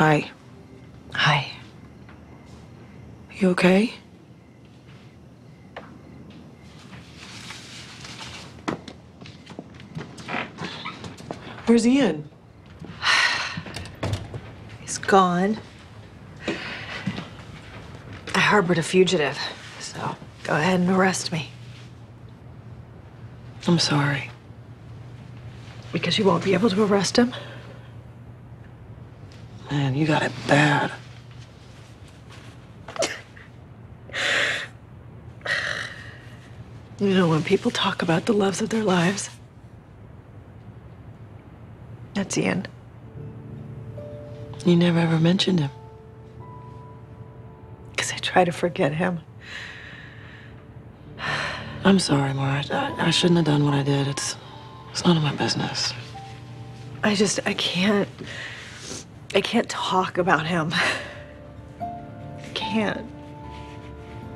Hi. Hi. You okay? Where's Ian? He's gone. I harbored a fugitive, so go ahead and arrest me. I'm sorry. Because you won't be able to arrest him? Man, you got it bad. You know, when people talk about the loves of their lives, that's Ian. You never ever mentioned him. Because I try to forget him. I'm sorry, Maura. I, I shouldn't have done what I did. It's it's none of my business. I just, I can't, I can't talk about him. I can't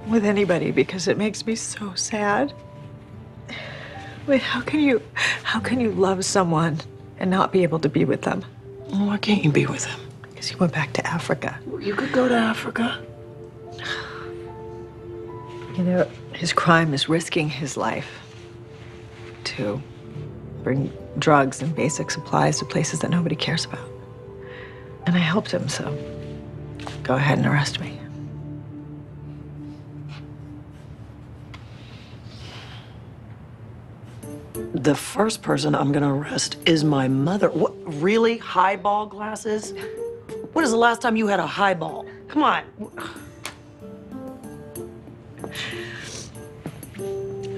with anybody because it makes me so sad. Wait, how can you, how can you love someone and not be able to be with them? Well, Why can't you be with him? Because he went back to Africa. You could go to Africa. You know, his crime is risking his life to bring drugs and basic supplies to places that nobody cares about. And I helped him, so go ahead and arrest me. The first person I'm gonna arrest is my mother. What? Really? Highball glasses? When is the last time you had a highball? Come on.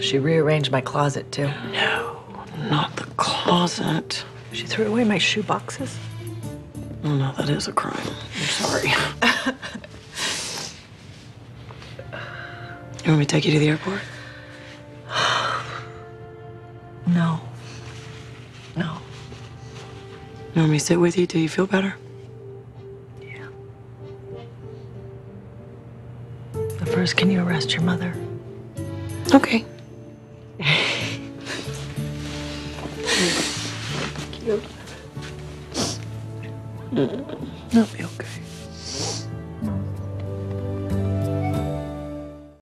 She rearranged my closet, too. No, not the closet. She threw away my shoe boxes. Oh, no, that is a crime. I'm sorry. you want me to take you to the airport? No. No. You want me to sit with you till you feel better? Yeah. But first, can you arrest your mother? Okay. Cute. That'll be okay.